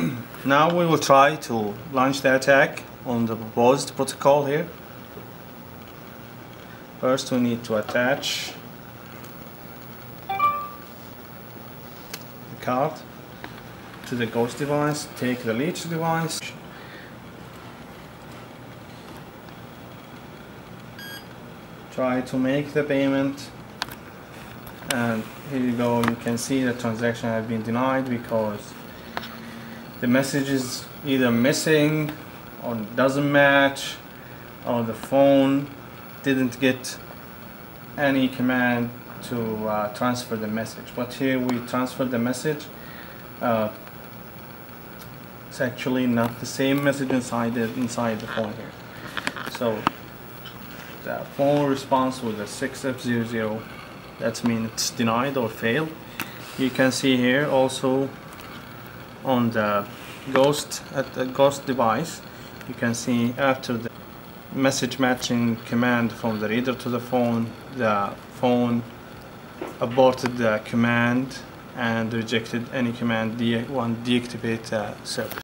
now we will try to launch the attack on the proposed protocol here. First we need to attach the card to the ghost device, take the leech device, try to make the payment and here you go you can see the transaction has been denied because the message is either missing or doesn't match or the phone didn't get any command to uh, transfer the message. But here we transfer the message. Uh, it's actually not the same message inside the inside the phone here. So the phone response with a 6F00 that means it's denied or failed. You can see here also on the ghost at the ghost device. You can see after the message matching command from the reader to the phone the phone aborted the command and rejected any command de one deactivate uh, service